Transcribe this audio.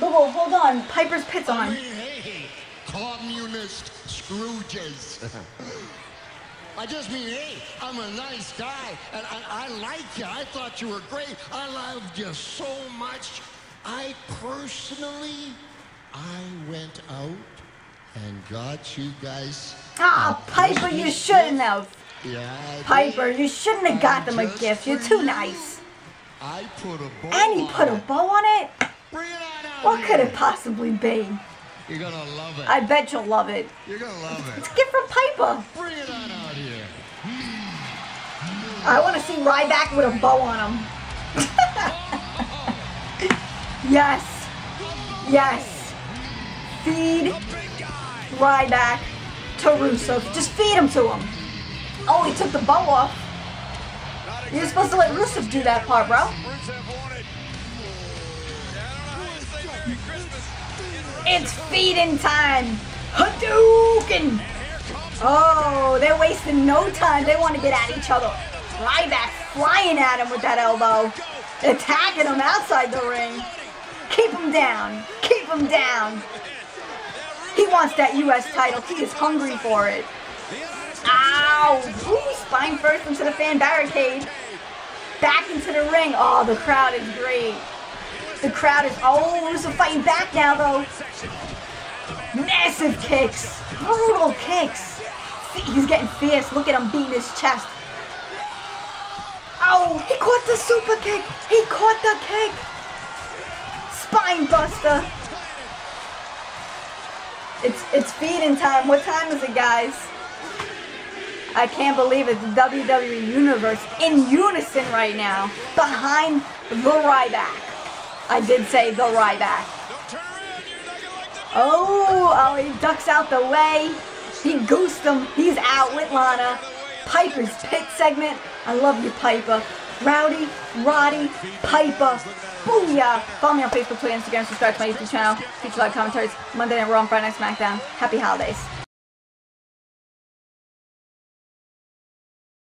But whoa, hold on. Piper's Pit's I on. mean, hey, communist Scrooges. I just mean, hey, I'm a nice guy, and I, I like you. I thought you were great. I loved you so much. I personally, I went out and got you guys. Ah, Piper, you shouldn't have. Yeah. Piper, you shouldn't have got them a gift. You're too you. nice. I put a bow And on put a bow on it? Bring it on out What could it possibly be? You're gonna love it. I bet you'll love it. You're gonna love It's it. a gift from Piper. Bring it on out here. I want to see Ryback with a bow on him. yes. Yes. Feed Ryback to Rusev. Just feed him to him. Oh, he took the bow off. You're supposed to let Rusev do that part, bro. It's feeding time. Hadouken! Oh, they're wasting no time. They want to get at each other. Ryback flying at him with that elbow. Attacking him outside the ring. Keep him down. Keep him down. He wants that U.S. title. He is hungry for it. Ow! Ooh, spine first into the fan barricade. Back into the ring. Oh, the crowd is great. The crowd is. Oh, Rusev fighting back now, though. Massive kicks. Brutal kicks. He's getting fierce. Look at him beating his chest. Oh, he caught the super kick. He caught the kick. Spine buster. It's it's feeding time. What time is it, guys? I can't believe it. The WWE Universe in unison right now behind the Ryback. I did say the Ryback. Oh, oh, he ducks out the way. He goosed him. He's out with Lana. Piper's pit segment. I love you, Piper. Rowdy, Roddy, Piper. Booyah! Follow me on Facebook, Twitter, Instagram. Subscribe to my YouTube channel. Feature live commentaries. Monday Night Raw and Friday Night SmackDown. Happy holidays.